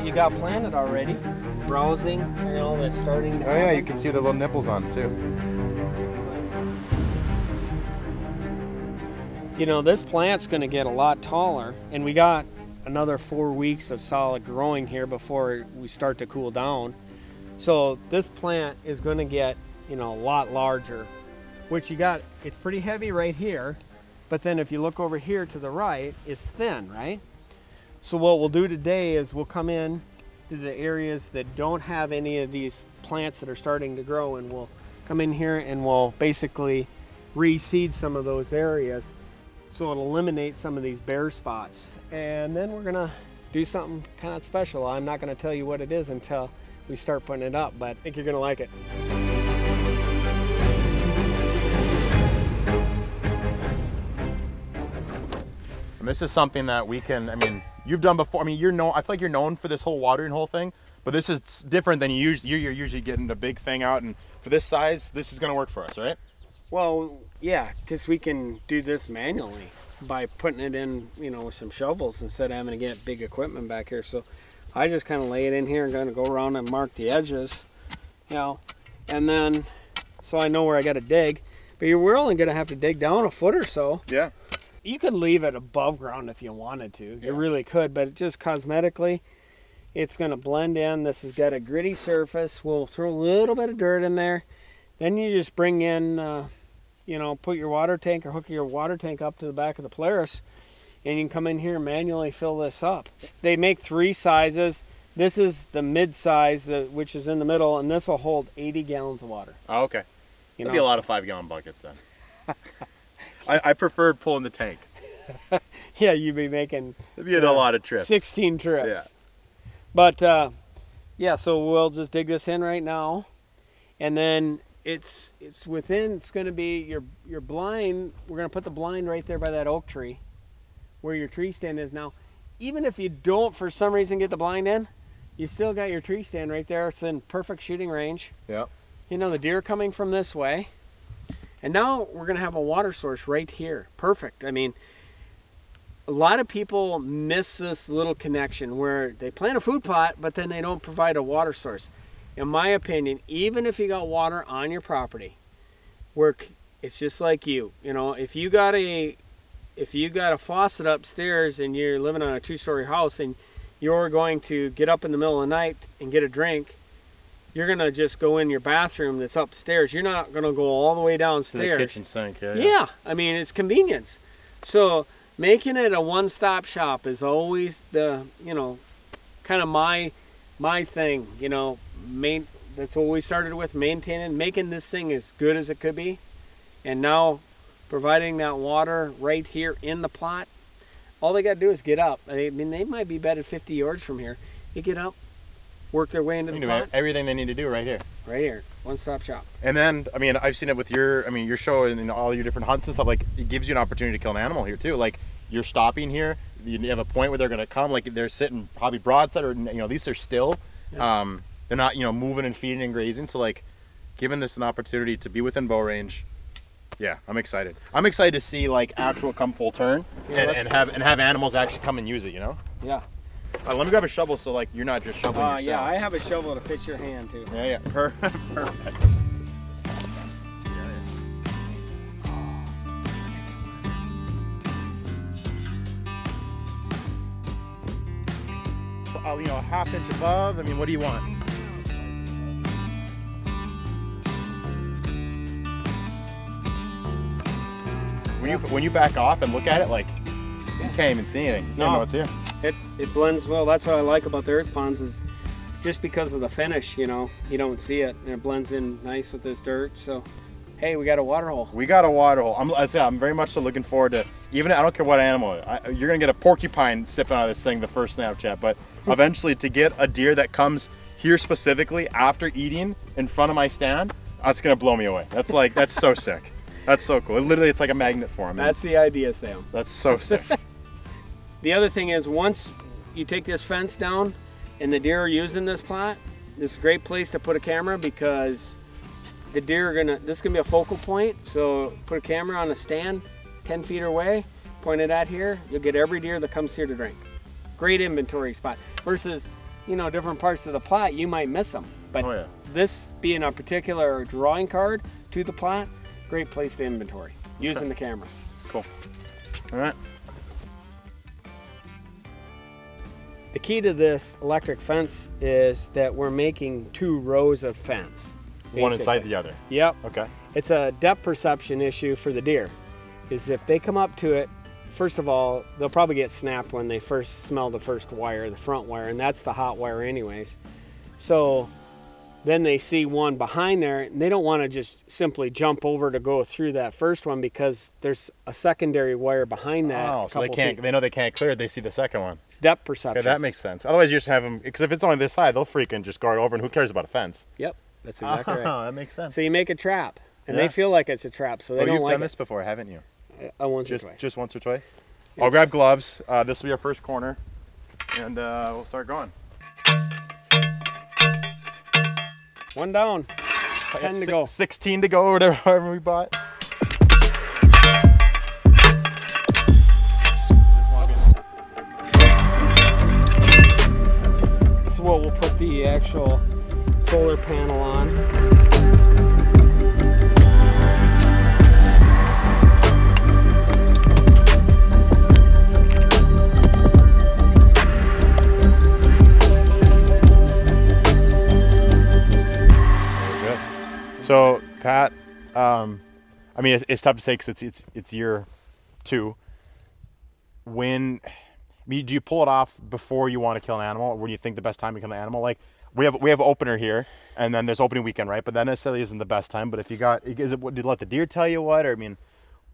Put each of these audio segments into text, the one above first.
what you got planted already. Browsing, and all that's starting to Oh yeah, you can see the little nipples on it too. You know, this plant's going to get a lot taller, and we got another four weeks of solid growing here before we start to cool down. So this plant is going to get, you know, a lot larger, which you got, it's pretty heavy right here, but then if you look over here to the right, it's thin, right? So what we'll do today is we'll come in to the areas that don't have any of these plants that are starting to grow, and we'll come in here and we'll basically reseed some of those areas so it'll eliminate some of these bare spots. And then we're gonna do something kind of special. I'm not gonna tell you what it is until we start putting it up, but I think you're gonna like it. And this is something that we can, I mean, you've done before. I mean, you're known, I feel like you're known for this whole watering hole thing, but this is different than you usually, you're usually getting the big thing out. And for this size, this is going to work for us, right? Well, yeah, because we can do this manually by putting it in, you know, with some shovels instead of having to get big equipment back here. So I just kind of lay it in here and gonna go around and mark the edges, you know, and then so I know where I got to dig. But you're, we're only gonna have to dig down a foot or so. Yeah. You could leave it above ground if you wanted to. Yeah. You really could, but just cosmetically, it's going to blend in. This has got a gritty surface. We'll throw a little bit of dirt in there. Then you just bring in, uh, you know, put your water tank or hook your water tank up to the back of the Polaris, and you can come in here and manually fill this up. They make three sizes. This is the mid size, uh, which is in the middle, and this will hold 80 gallons of water. Oh, okay. You That'd know? be a lot of five gallon buckets then. I, I preferred pulling the tank. Yeah, you'd be making It'd be a lot of trips. 16 trips. Yeah. But uh, yeah, so we'll just dig this in right now, and then it's it's within. It's going to be your your blind. We're going to put the blind right there by that oak tree, where your tree stand is now. Even if you don't, for some reason, get the blind in, you still got your tree stand right there. It's in perfect shooting range. Yeah. You know the deer coming from this way, and now we're going to have a water source right here. Perfect. I mean, a lot of people miss this little connection where they plant a food plot, but then they don't provide a water source. In my opinion, even if you got water on your property, work it's just like you. You know, if you got a if you got a faucet upstairs and you're living on a two-story house and you're going to get up in the middle of the night and get a drink, you're gonna just go in your bathroom that's upstairs. You're not gonna go all the way To the kitchen sink. Yeah. Yeah, I mean it's convenience. So making it a one-stop shop is always the you know kind of my my thing. You know, main that's what we started with maintaining, making this thing as good as it could be, and now providing that water right here in the plot. All they got to do is get up. I mean, they might be bedded 50 yards from here. They get up, work their way into the do plot, everything they need to do right here. right here, one-stop shop. And then, I mean, I've seen it with your, I mean, your show and and all your different hunts and stuff. Like, it gives you an opportunity to kill an animal here too. Like, you're stopping here. You have a point where they're gonna come. Like, they're sitting probably broadside, or you know, at least they're still. Yeah. Um, they're not, you know, moving and feeding and grazing. So, like, giving this an opportunity to be within bow range. Yeah, I'm excited. I'm excited to see like actual come full turn Yeah, and, and have and have animals actually come and use it. You know. Yeah. Uh, let me grab a shovel so like you're not just shoveling Uh, yourself. yeah, I have a shovel to fit your hand too. Yeah, yeah. Per- Perfect. Uh, you know, a half inch above. I mean, what do you want? When you when you back off and look at it, like you can't even see anything. You No. know what's here. It blends well. That's what I like about the earth ponds is just because of the finish. You know, you don't see it, and it blends in nice with this dirt. So, hey, we got a water hole. We got a water hole. I'm, I say, I'm very much so looking forward to even. I don't care what animal. I, you're gonna get a porcupine sipping out of this thing the first Snapchat, but eventually to get a deer that comes here specifically after eating in front of my stand, that's gonna blow me away. That's like that's so sick. That's so cool. It literally, it's like a magnet for him. That's the idea, Sam. that's so sick. The other thing is once you take this fence down and the deer are using this plot, this is a great place to put a camera because the deer are gonna, this is gonna be a focal point. So put a camera on a stand 10 feet away, point it at here, you'll get every deer that comes here to drink. Great inventory spot versus you know, different parts of the plot, you might miss them. But Oh, yeah. this being a particular drawing card to the plot, great place to inventory using the camera. Cool. All right. The key to this electric fence is that we're making two rows of fence. One inside the other. Yep. Okay. It's a depth perception issue for the deer. Is if they come up to it, first of all, they'll probably get snapped when they first smell the first wire, the front wire, and that's the hot wire anyways. So then they see one behind there, and they don't want to just simply jump over to go through that first one because there's a secondary wire behind that. Oh, so they can't. feet. They know they can't clear it. They see the second one. It's depth Okay, perception. that makes sense. Otherwise, you just have them. Because if it's only this side, they'll freaking just guard over, and who cares about a fence? Yep, that's exactly right. that makes sense. So you make a trap, and Yeah. they feel like it's a trap, so they oh, don't you've like done it. this before, haven't you? Uh, once Just or twice. just once or twice. I'll grab gloves. Uh, this will be our first corner, and uh, we'll start going. One down, ten to go. 16 to go, or whatever however we bought. This is what we'll put the actual solar panel on. So, Pat, um, I mean, it's, it's tough to say because it's it's it's year two. When, I mean, do you pull it off before you want to kill an animal, or when you think the best time to kill an animal? Like, we have we have opener here, and then there's opening weekend, right? But that necessarily isn't the best time. But if you got, is it? What did you let the deer tell you what? Or I mean,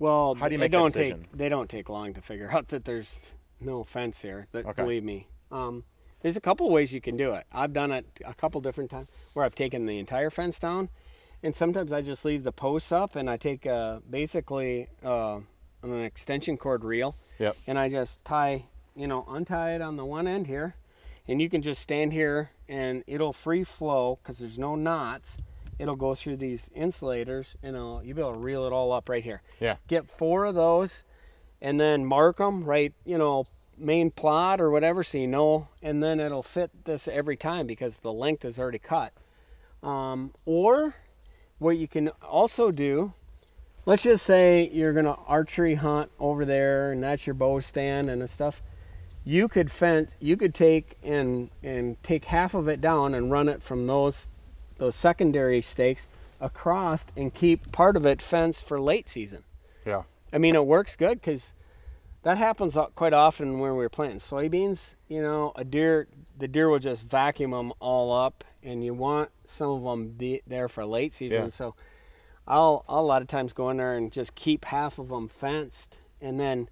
Well, How do you they make that don't decision? take they don't take long to figure out that there's no fence here. That, Okay. Believe me. Um, there's a couple ways you can do it. I've done it a couple different times where I've taken the entire fence down, and sometimes I just leave the posts up and I take uh, basically uh, an extension cord reel Yep. and I just tie, you know, untie it on the one end here, and you can just stand here and it'll free flow because there's no knots. It'll go through these insulators and it'll, you'll be able to reel it all up right here. Yeah. Get four of those, and then mark them right, you know, main plot or whatever, so you know, and then it'll fit this every time because the length is already cut. Um, or what you can also do let's just say you're gonna archery hunt over there and that's your bow stand and stuff you could fence you could take and and take half of it down and run it from those those secondary stakes across and keep part of it fenced for late season Yeah. i mean it works good because that happens quite often when we're planting soybeans you know a deer the deer will just vacuum them all up and you want some of them be there for late season Yeah. so I'll, I'll a lot of times go in there and just keep half of them fenced and then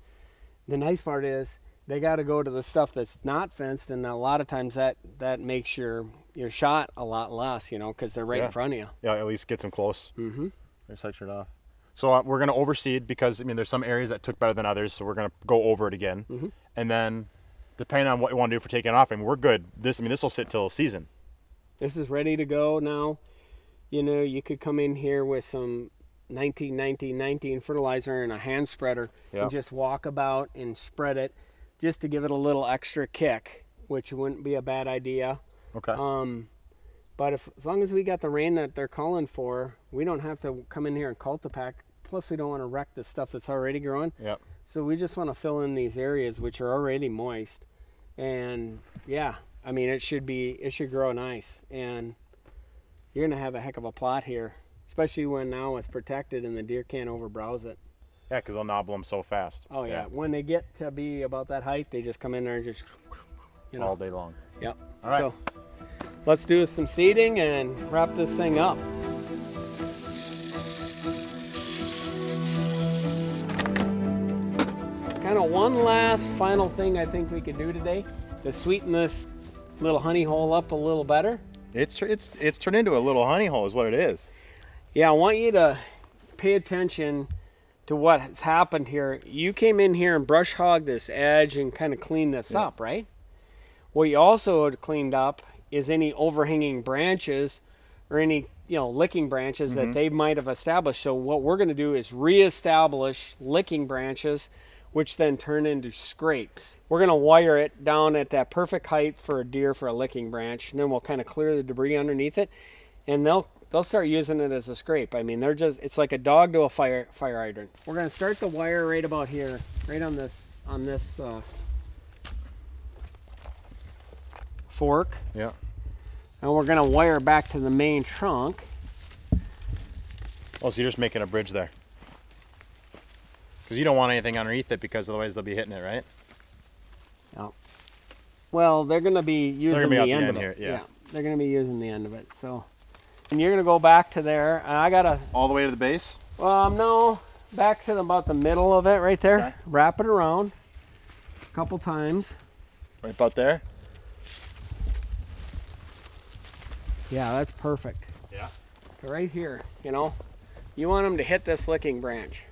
the nice part is they got to go to the stuff that's not fenced and a lot of times that that makes your your shot a lot less you know because they're right Yeah. in front of you Yeah. At least get them close. mm-hmm. They're sectioned off. So uh, we're gonna overseed because I mean there's some areas that took better than others, so we're gonna go over it again, Mhm. and then depending on what you want to do for taking it off, I mean we're good. This I mean this will sit till season. This is ready to go now you know you could come in here with some 19 19 19 fertilizer and a hand spreader Yeah. and just walk about and spread it just to give it a little extra kick which wouldn't be a bad idea Okay. Um, but if as long as we got the rain that they're calling for, we don't have to come in here and cultipack. Plus, we don't want to wreck the stuff that's already growing. Yep. So we just want to fill in these areas which are already moist, and yeah, I mean it should be it should grow nice, and you're gonna have a heck of a plot here, especially when now it's protected and the deer can't overbrowse it. Yeah, because they'll nobble them so fast. Oh yeah. when they get to be about that height, they just come in there and just you know. all day long. Yep. All right. So let's do some seeding and wrap this thing up. Kind of one last final thing I think we could do today to sweeten this little honey hole up a little better. It's it's it's turned into a little honey hole, is what it is. Yeah, I want you to pay attention to what has happened here. You came in here and brush hogged this edge and kind of cleaned this Yeah. up, right? What you also had cleaned up is any overhanging branches or any you know licking branches that mm-hmm. they might have established. So what we're going to do is reestablish licking branches which then turn into scrapes. We're gonna wire it down at that perfect height for a deer for a licking branch, and then we'll kind of clear the debris underneath it, and they'll they'll start using it as a scrape. I mean, they're just it's like a dog to a fire fire hydrant. We're gonna start the wire right about here, right on this on this uh, fork, Yeah. and we're gonna wire back to the main trunk. Oh, so you're just making a bridge there. Because you don't want anything underneath it because otherwise they'll be hitting it, right? Well, they're gonna be using be the out the end, end of here, it. yeah. they're gonna be using the end of it. So, and you're gonna go back to there. And I gotta, All the way to the base? um, no, back to the, about the middle of it, right there. Okay. Wrap it around a couple times. Right about there? Yeah, that's perfect. Yeah. Right here, you know, you want them to hit this licking branch.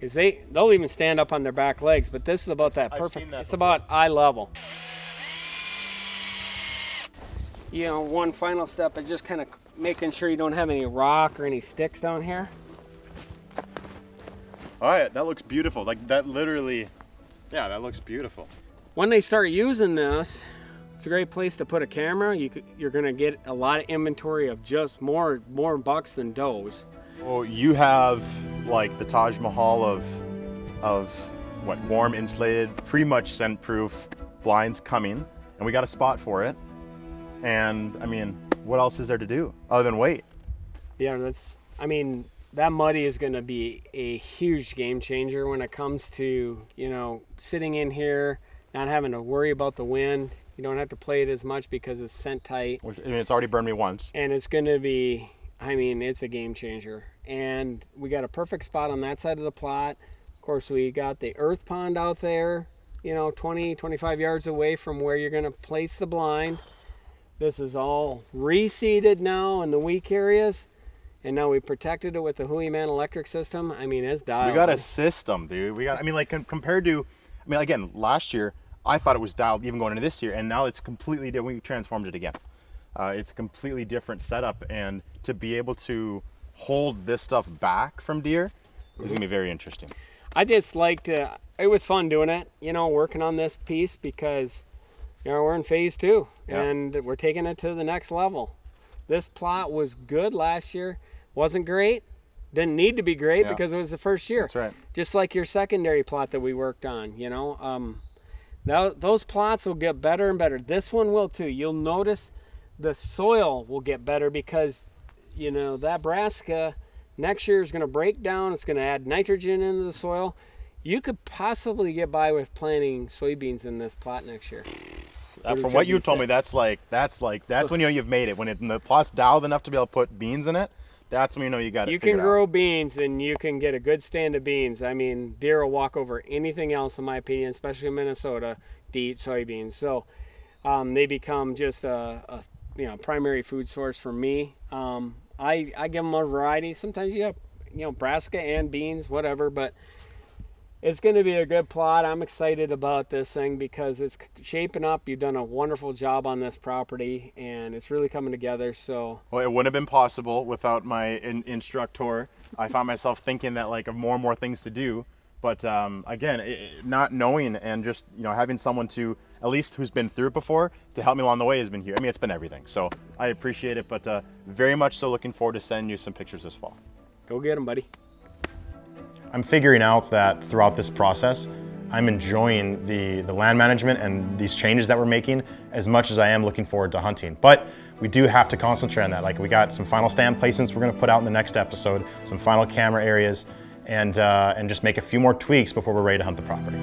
Cause they they'll even stand up on their back legs, but this is about that I've perfect. seen that it's before. about eye level. You know, one final step is just kind of making sure you don't have any rock or any sticks down here. All right, that looks beautiful. Like that literally, yeah, that looks beautiful. When they start using this, it's a great place to put a camera. You could, you're gonna get a lot of inventory of just more more bucks than does. Well, you have like the Taj Mahal of, of what, warm, insulated, pretty much scent-proof blinds coming, and we got a spot for it. And I mean, what else is there to do other than wait? Yeah, that's. I mean, that muddy is going to be a huge game changer when it comes to you know sitting in here, not having to worry about the wind. You don't have to play it as much because it's scent tight, Which, I mean, it's already burned me once. and it's going to be. I mean, it's a game changer. And we got a perfect spot on that side of the plot. Of course, we got the earth pond out there. You know, 20, 25 yards away from where you're going to place the blind. This is all reseeded now in the weak areas. And now we protected it with the Hui Man electric system. I mean, it's dialed. We got a system, dude. We got. I mean, like compared to, I mean, again, last year I thought it was dialed even going into this year, and now it's completely different. We transformed it again. Uh, it's a completely different setup, and to be able to hold this stuff back from deer is gonna be very interesting. I just liked uh, it was fun doing it, you know, working on this piece because you know we're in phase two Yeah. and we're taking it to the next level. This plot was good last year, wasn't great, didn't need to be great Yeah. because it was the first year. That's right. Just like your secondary plot that we worked on, you know, um, tho- those plots will get better and better. This one will too. You'll notice the soil will get better because you know that brassica next year is going to break down. It's going to add nitrogen into the soil. You could possibly get by with planting soybeans in this plot next year. Uh, from what you told me, that's like that's like that's So- when you know you've made it. When, it, when the plot's dialed enough to be able to put beans in it, that's when you know you got it. You can out. grow beans and you can get a good stand of beans. I mean, deer will walk over anything else, in my opinion, especially in Minnesota, to eat soybeans. So um, they become just a, a you know primary food source for me. Um, I I give them a variety. Sometimes you have you know brassica and beans, whatever, but it's going to be a good plot. I'm excited about this thing because it's shaping up. You've done a wonderful job on this property, and it's really coming together. So Well, it wouldn't have been possible without my in- instructor. I found myself thinking that like of more and more things to do, but um, again, i i- not knowing and just you know having someone to at least who's been through it before to help me along the way has been here. I mean, it's been everything. So I appreciate it, but uh, very much so looking forward to sending you some pictures this fall. go get them, buddy. I'm figuring out that throughout this process, I'm enjoying the, the land management and these changes that we're making as much as I am looking forward to hunting. But we do have to concentrate on that. Like we got some final stand placements we're gonna put out in the next episode, some final camera areas, and, uh, and just make a few more tweaks before we're ready to hunt the property.